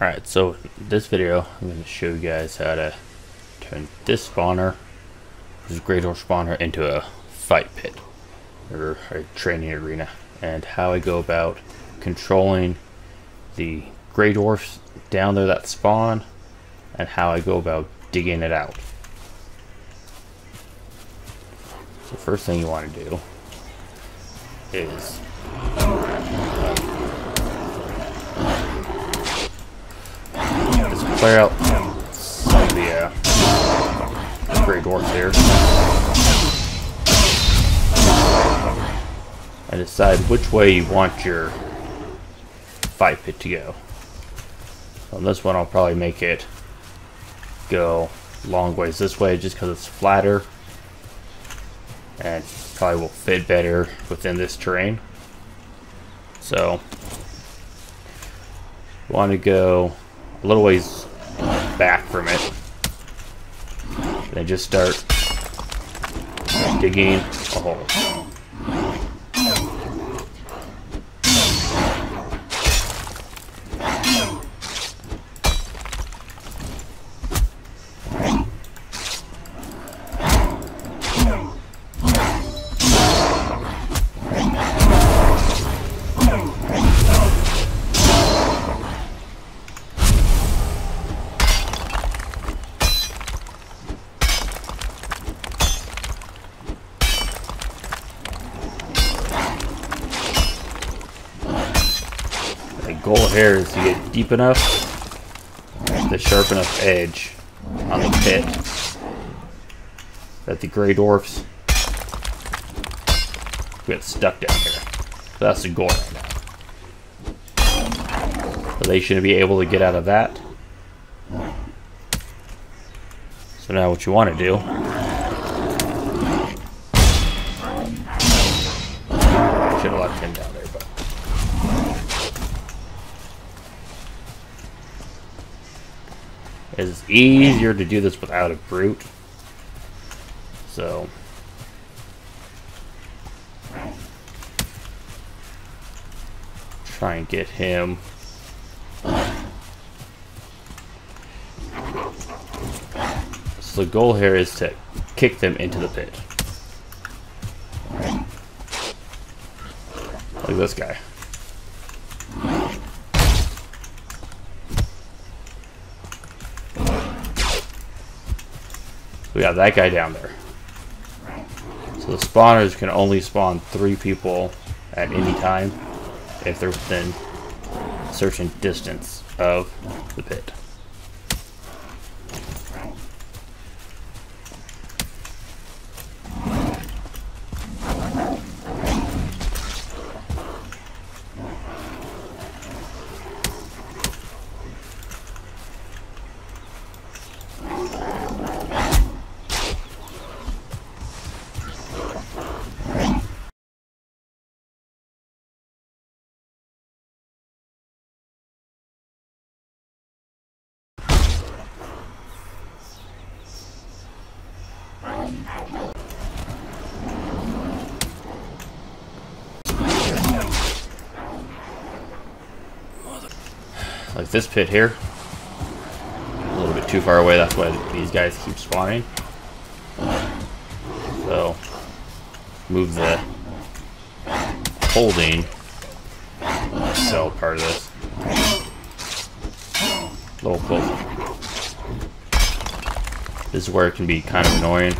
Alright, so this video I'm going to show you guys how to turn this spawner, this Grey Dwarf spawner, into a fight pit or a training arena and how I go about controlling the Grey Dwarfs down there that spawn and how I go about digging it out. So first thing you want to do is clear out some of the uh, Grey Dwarfs here. And decide which way you want your fight pit to go. On this one I'll probably make it go long ways this way just because it's flatter and probably will fit better within this terrain. So, want to go a little ways back from it. Then just start digging a hole. Here is to get deep enough, the sharp enough edge on the pit that the Grey Dwarfs get stuck down here. So that's the goal right now. So they shouldn't be able to get out of that. So now what you want to do It's easier to do this without a brute. So try and get him So the goal here is to kick them into the pit. Like this guy. We got that guy down there. So the spawners can only spawn three people at any time if they're within a certain distance of the pit. Like this pit here. A little bit too far away, that's why these guys keep spawning. So, move the holding cell part of this. A little closer. This is where it can be kind of annoying.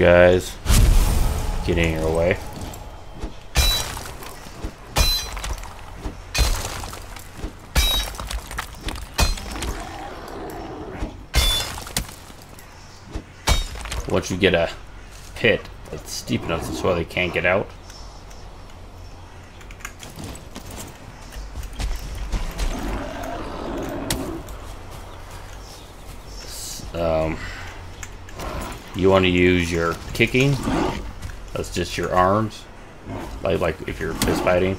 Guys getting in your way. Once you get a pit that's steep enough so they can't get out, um, want to use your kicking. That's just your arms. Like, like if you're fist fighting.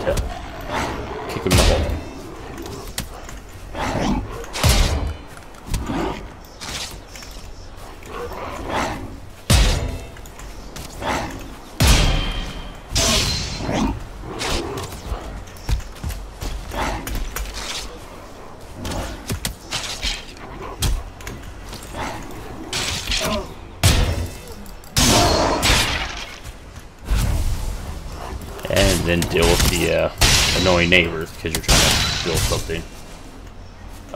to kick the. Then deal with the uh, annoying neighbors because you're trying to build something.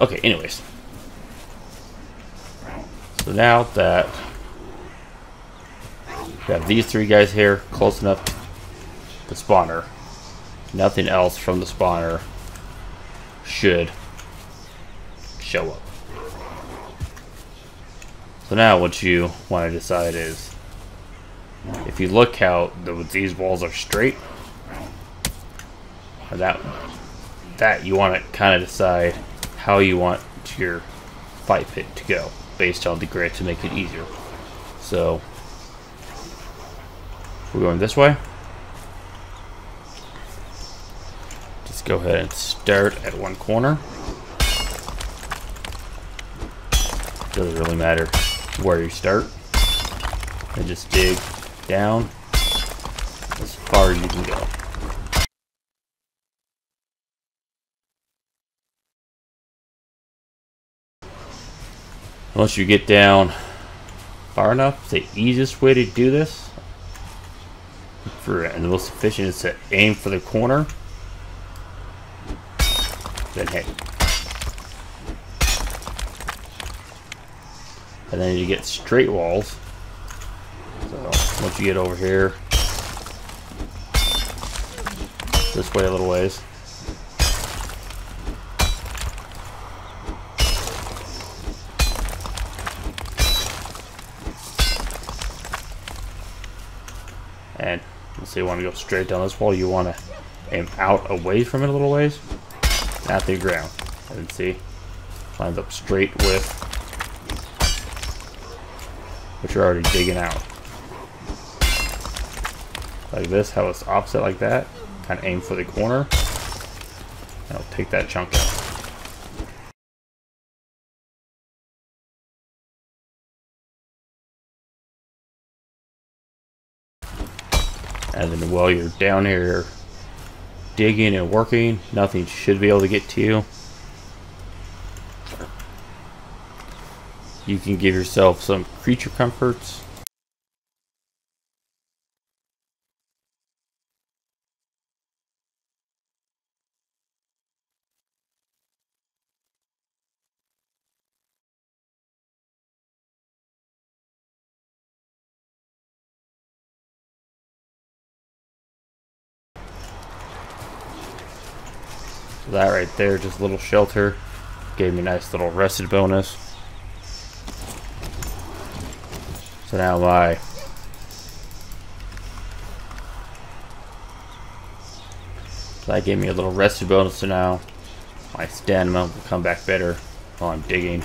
Okay, anyways. So now that we have these three guys here close enough to the spawner, nothing else from the spawner should show up. So now what you want to decide is if you look how the, these walls are straight, that that you want to kind of decide how you want your fight pit to go based on the grid to make it easier. So we're going this way. Just go ahead and start at one corner. Doesn't really matter where you start. And just dig down as far as you can go. Once you get down far enough, the easiest way to do this for and the most efficient is to aim for the corner, then hit. And then you get straight walls. So once you get over here, this way a little ways. Let's you want to go straight down this wall, you want to aim out away from it a little ways, at the ground. And see, lines up straight with what you're already digging out. Like this, how it's opposite like that. Kind of aim for the corner. And I'll take that chunk out. And then while you're down here digging and working, nothing should be able to get to you. You can give yourself some creature comforts. That right there, just a little shelter. Gave me a nice little rested bonus. So now my So that gave me a little rested bonus so now my stamina will come back better while I'm digging.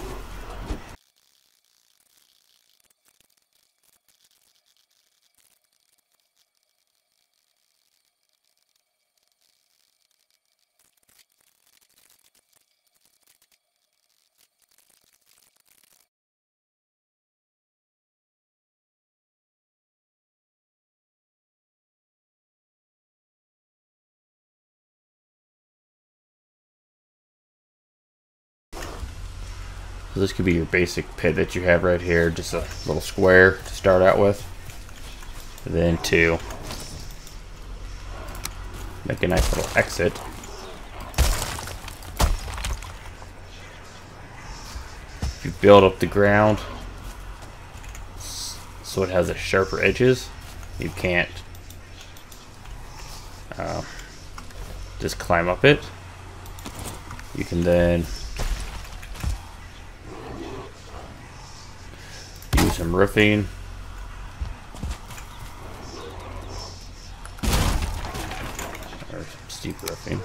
So this could be your basic pit that you have right here, just a little square to start out with. And then to make a nice little exit. You build up the ground so it has a sharper edges, you can't uh, just climb up it. You can then some roofing. Or some steep roofing.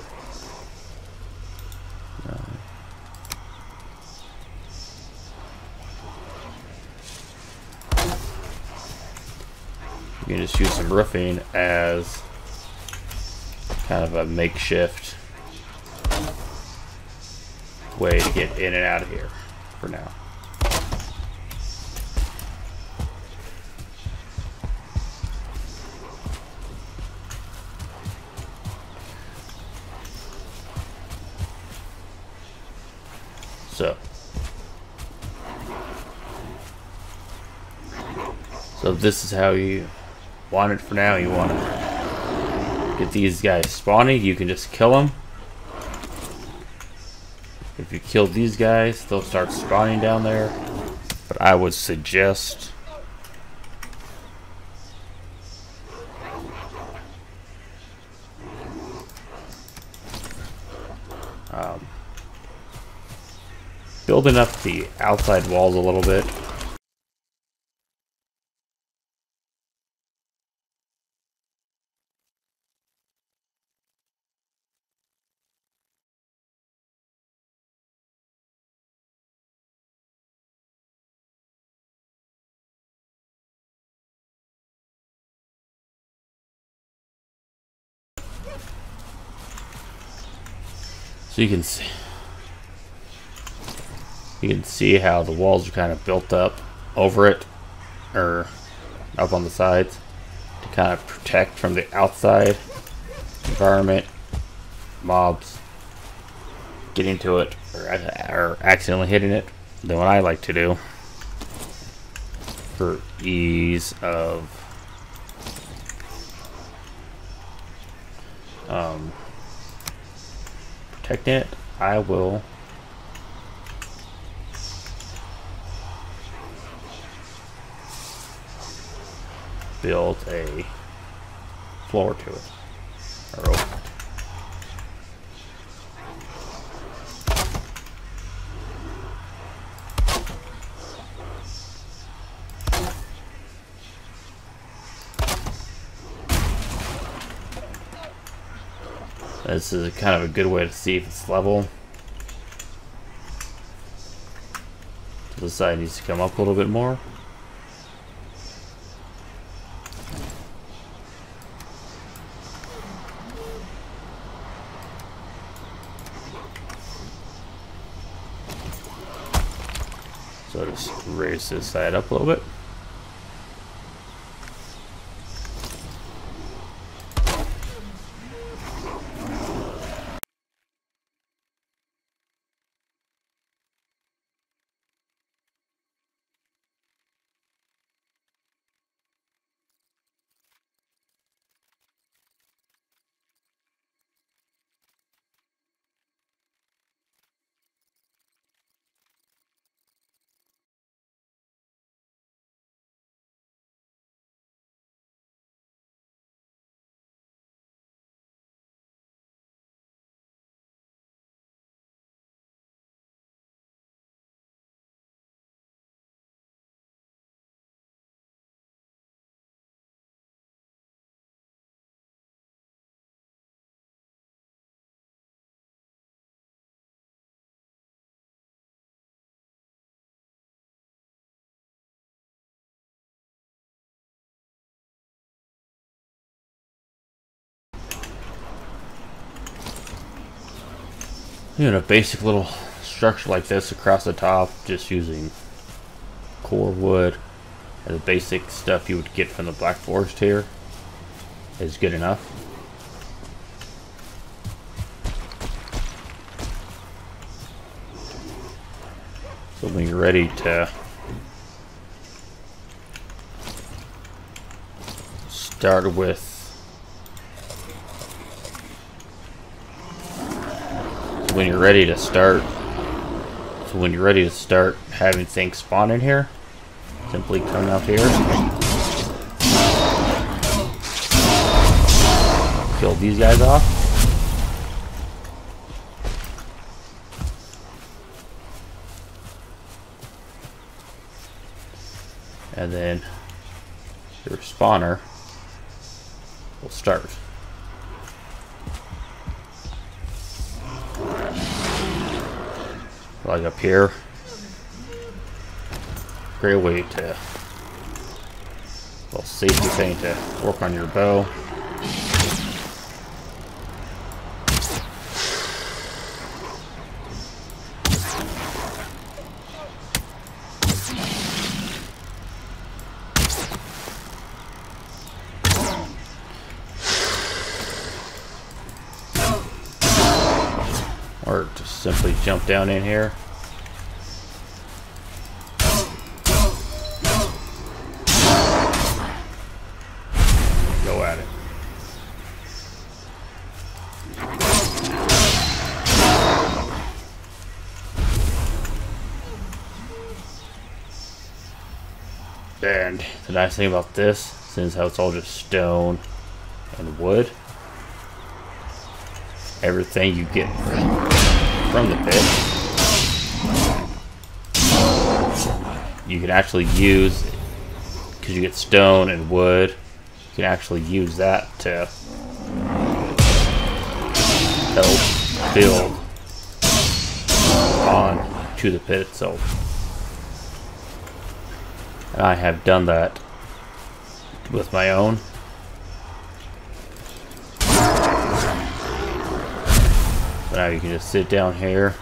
You can just use some roofing as kind of a makeshift way to get in and out of here for now. So this is how you want it for now. You want to get these guys spawning. You can just kill them. If you kill these guys, they'll start spawning down there. But I would suggest um, building up the outside walls a little bit. So you can see you can see how the walls are kind of built up over it or up on the sides to kind of protect from the outside environment mobs getting to it or, or accidentally hitting it than what I like to do for ease of um, protecting it, I will build a floor to it. Or open it. This is kind of a good way to see if it's level. So the side needs to come up a little bit more. So just raise this side up a little bit. You know, a basic little structure like this across the top, just using core wood and the basic stuff you would get from the Black Forest here is good enough. So when you're ready to start with when you're ready to start, so when you're ready to start having things spawn in here, simply come out here, kill these guys off. And then your spawner will start. Like up here. Great way to, well, safety thing to work on your bow. Or just simply jump down in here. Go at it. And the nice thing about this, since how it's all just stone and wood, everything you get from the pit, you can actually use, because you get stone and wood, you can actually use that to help build on to the pit itself. And I have done that with my own. So now you can just sit down here.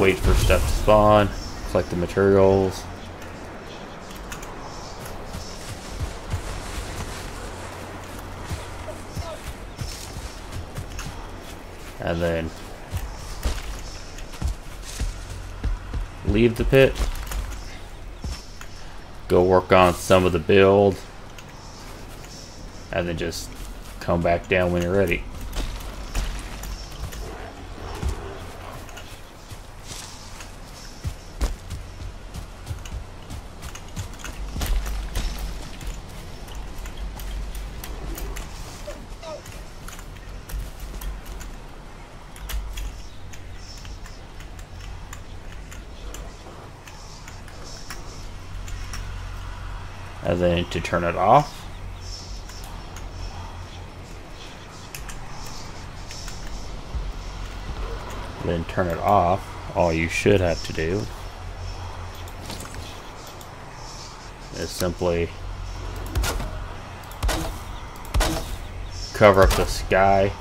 Wait for stuff to spawn, collect the materials. and then leave the pit go work on some of the build and then just come back down when you're ready and then to turn it off. Then turn it off all you should have to do is simply cover up the sky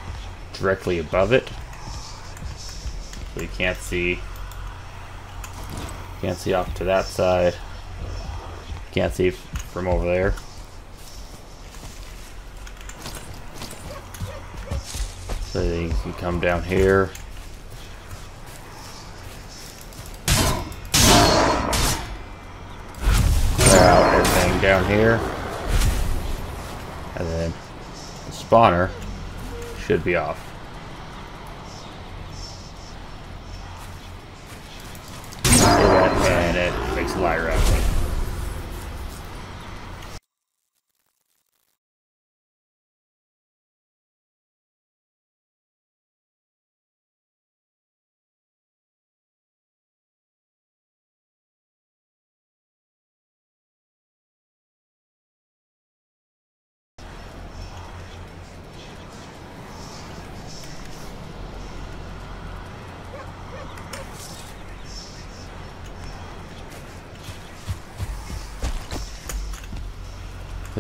directly above it. So you can't see can't see off to that side. Can't see from over there. So you can come down here. Clear out everything down here. And then the spawner should be off. And it makes light out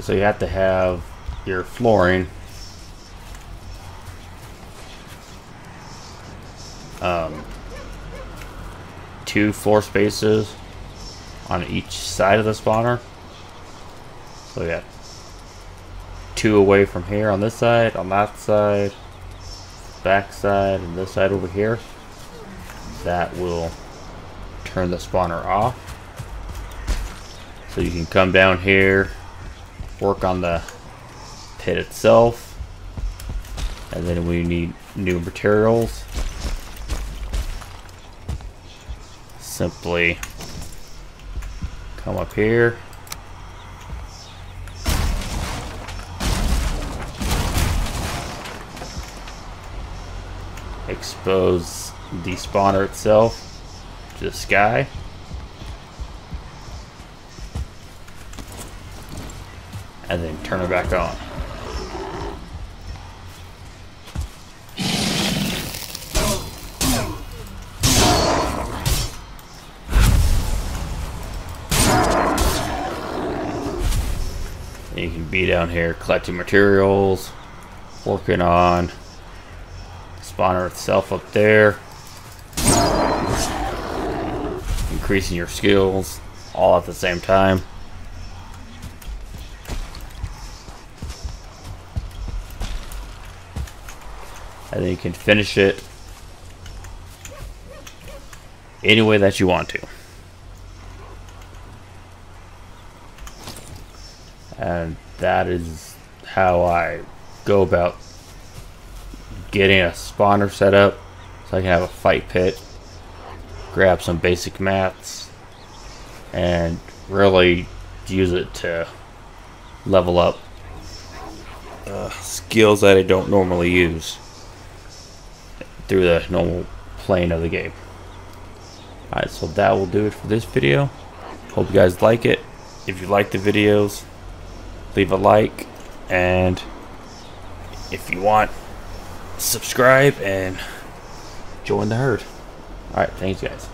So you have to have your flooring um, two floor spaces on each side of the spawner. So got two away from here on this side, on that side, back side, and this side over here. That will turn the spawner off. So you can come down here work on the pit itself. And then we need new materials. Simply come up here. Expose the spawner itself to the sky. And then turn it back on. you can be down here collecting materials, working on spawner itself up there, increasing your skills all at the same time. Then you can finish it any way that you want to. And that is how I go about getting a spawner set up so I can have a fight pit, grab some basic mats, and really use it to level up uh, skills that I don't normally use through the normal plane of the game. Alright, so that will do it for this video. Hope you guys like it. If you like the videos, leave a like, and if you want, subscribe and join the herd. Alright, thanks guys.